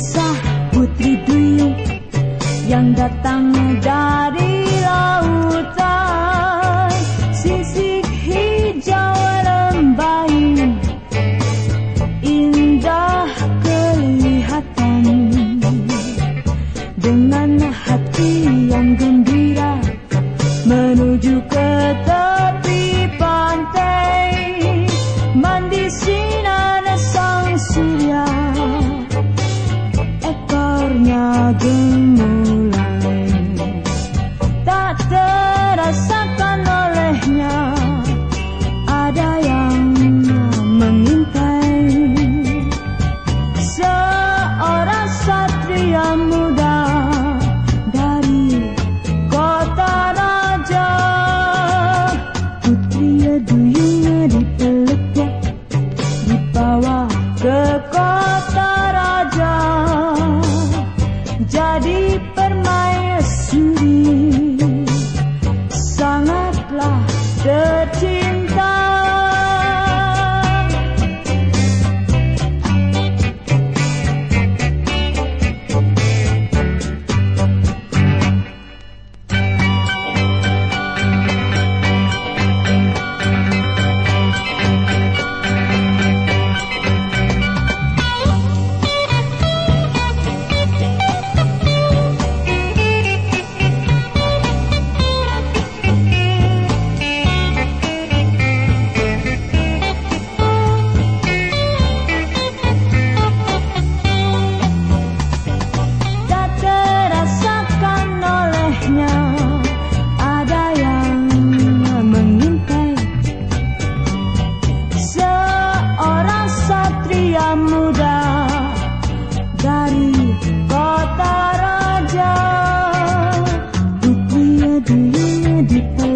kisah putri duyung yang datang dari lautan. Sisik hijau lembayu indah kelihatan. Dengan hati yang gembira menuju ke tepi pantai. Mandi sinar sang surya nyagemmu Jadi permaisuri. Sangatlah detik deep